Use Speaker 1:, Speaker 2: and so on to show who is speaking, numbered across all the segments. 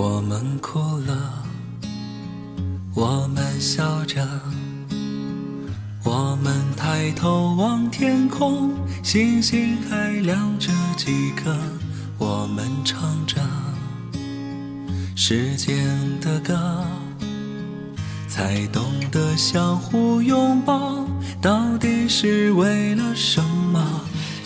Speaker 1: 我们哭了，我们笑着，我们抬头望天空，星星还亮着几颗，我们唱着时间的歌，才懂得相互拥抱，到底是为了什么？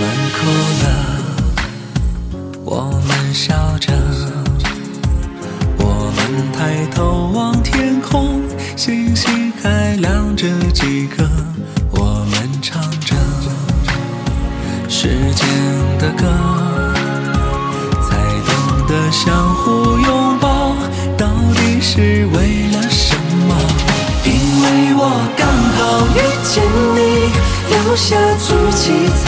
Speaker 1: 们哭了我们笑着我们抬头望天空星星还亮着几颗我们唱着时间的歌才懂得相互拥抱到底是为了什么？因为我刚好遇见你留下足迹才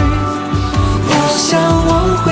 Speaker 1: 想我会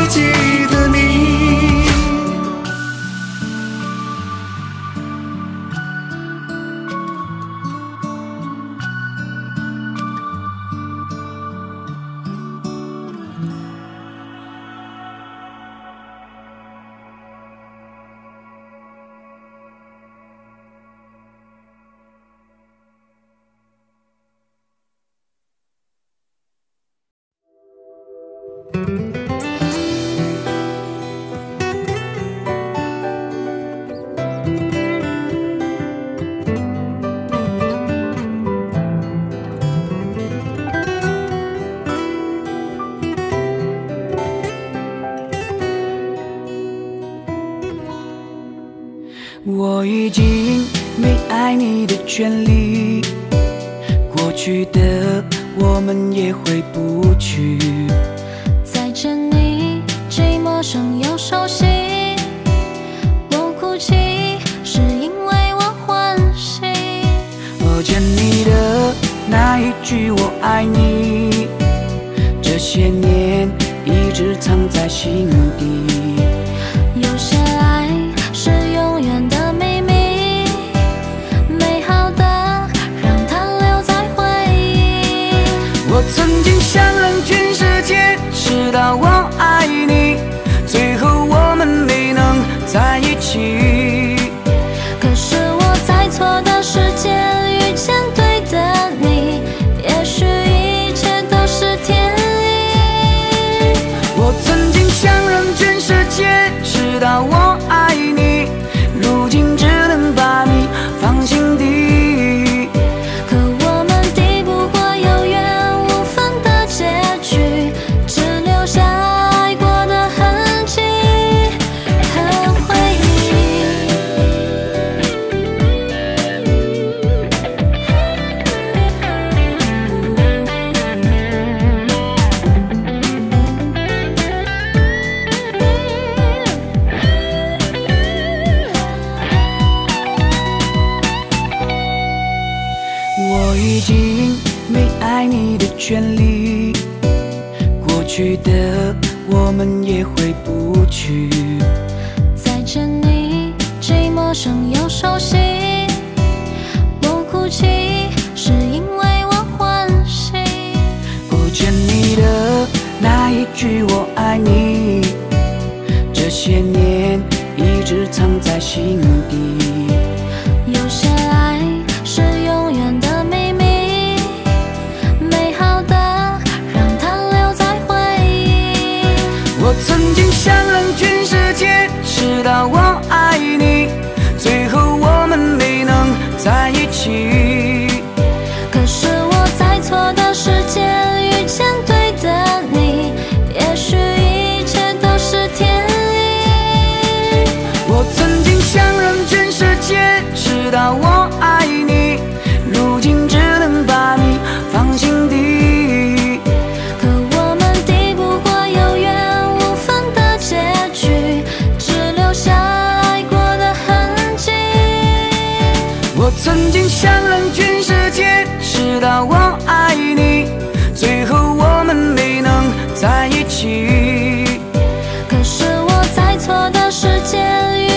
Speaker 2: 我已经没爱你的权利，过去的我们也回不去。
Speaker 3: 再见你，既陌生又熟悉。我哭泣，是因为我欢喜。
Speaker 2: 我见你的那一句我爱你，这些年一直藏在心底。曾经想让全世界知道我已经没爱你的权利，过去的我们也回不去。
Speaker 3: 再见你，既陌生又熟悉。不哭泣，是因为我欢喜。
Speaker 2: 不见你的那一句我爱你，这些年一直藏在心底。到我爱你，最后我们没能在一起。
Speaker 3: 可是我在错的时间遇见对的你，也许一切都是天意。
Speaker 2: 我曾经想让全世界知道我爱
Speaker 3: 可是我在错的时间